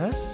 え？